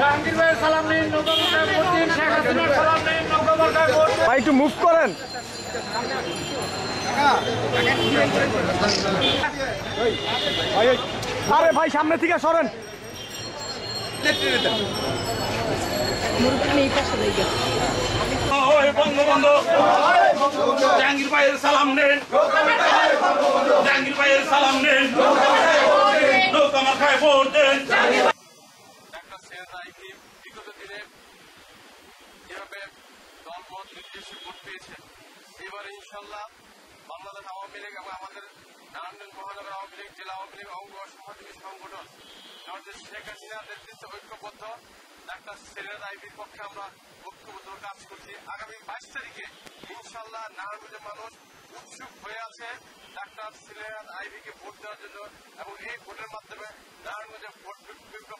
জাহাঙ্গীর ভাইয়ের সালাম নিন নৌকামার্কায় ভোট দিন শেখ হাসিনার সালাম নিন নৌকামার্কায় ভোট দিন ভাই একটু মুভ করেন। আরে ভাই সামনে থেকে সরেন। বঙ্গবন্ধু জাহাঙ্গীর ভাইয়ের সালাম নেন। জাহাঙ্গীর ভাইয়ের সালাম নেন। ভোট দেন। একটা বিগত দিনে যেভাবে দলমত নির্দেশে ভোট পেয়েছেন, এবারে ইনশাল্লাহ বাংলাদেশ আওয়ামী লীগ এবং আমাদের নারায়ণগঞ্জ মহানগর আওয়ামী লীগ, জেলা আওয়ামী লীগ, অঙ্গ সহযোগী সংগঠন আমাদের শেখ হাসিনার নেতৃত্বে ঐক্যবদ্ধ। ডাক্তার সেরেন আইবির পক্ষে আমরা ঐক্যবদ্ধ কাজ করছি। আগামী বাইশ তারিখে ইনশাল্লাহ নারায়ণগঞ্জের মানুষ উৎসুক হয়ে আছে ডাক্তার সিলেহান আইবিকে ভোট দেওয়ার জন্য এবং এই ভোটের মাধ্যমে নারায়ণগঞ্জে ভোট বিপ্লব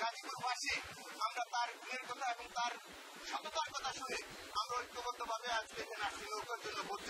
গাজীপুরবাসী আমরা তার গুণের কথা এবং তার সততার কথা শুনে আমরা ঐক্যবদ্ধভাবে আজকে এখানে আসছি, নৌকার জন্য ভোট